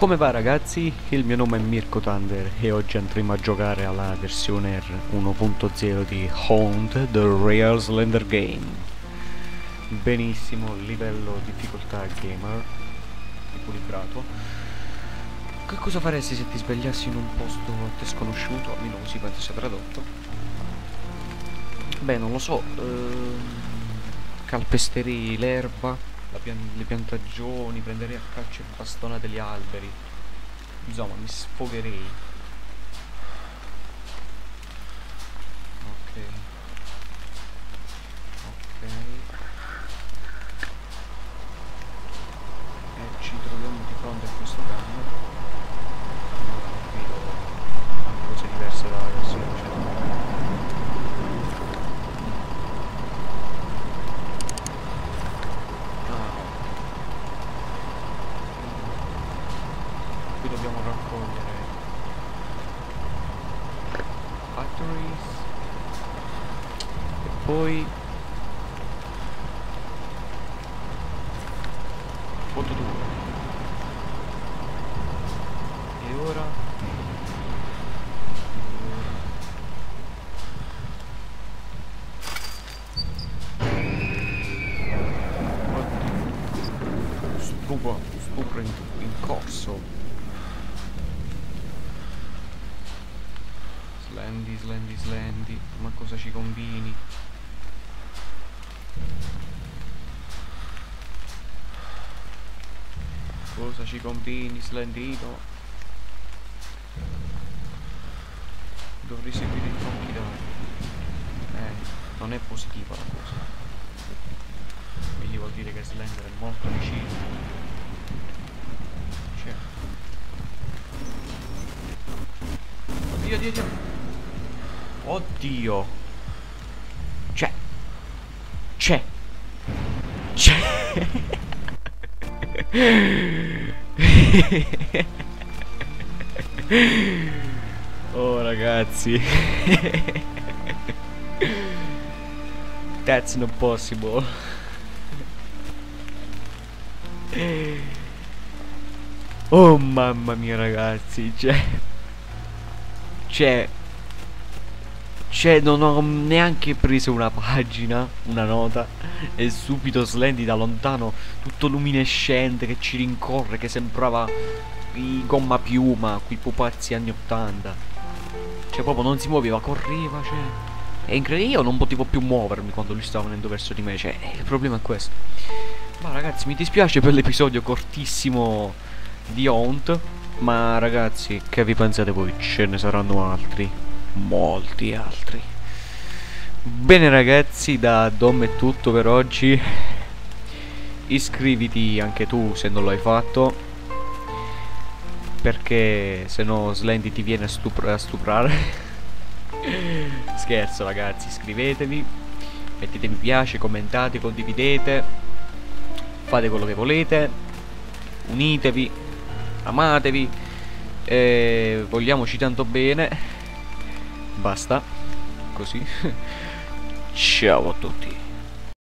Come va ragazzi? Il mio nome è Mirko Thunder e oggi andremo a giocare alla versione 1.0 di Hound The Real Slender Game Benissimo, livello difficoltà gamer Equilibrato Che cosa faresti se ti svegliassi in un posto sconosciuto? Almeno così penso sia tradotto Beh, non lo so ehm, Calpesterei l'erba pian le piantagioni, prenderei a calcio il bastone degli alberi. Insomma, mi sfogherei. Ok. Ok. E ci troviamo di fronte a questo camion. Non vedo cose diverse da versione precedente. Qui dobbiamo raccogliere. Factories e poi foto 2 e ora? Stupro stupro in, in corso Slendi, slendi, slendi. Ma cosa ci combini? Cosa ci combini, slendino? Dovrei seguire i tronchi dai. Eh, non è positiva la cosa. Quindi vuol dire che Slender è molto vicino. Certo. Oddio, oddio, oddio. Oddio. C'è. C'è. C'è. oh ragazzi. That's not possible. Oh mamma mia ragazzi, cioè Cioè Cioè non ho neanche preso una pagina, una nota E subito Slendy da lontano Tutto luminescente che ci rincorre Che sembrava i gomma piuma Quei pupazzi anni 80 Cioè proprio non si muoveva, correva cioè. È incredibile, io non potevo più muovermi quando lui stava venendo verso di me Cioè il problema è questo. Ma ragazzi mi dispiace per l'episodio cortissimo di Haunt ma ragazzi che vi pensate voi? Ce ne saranno altri molti altri. Bene ragazzi da Dom è tutto per oggi. Iscriviti anche tu se non l'hai fatto perché se no Slendy ti viene a, stupra a stuprare. Scherzo ragazzi iscrivetevi mettete mi piace commentate condividete fate quello che volete unitevi amatevi vogliamoci tanto bene basta. Così. Ciao a tutti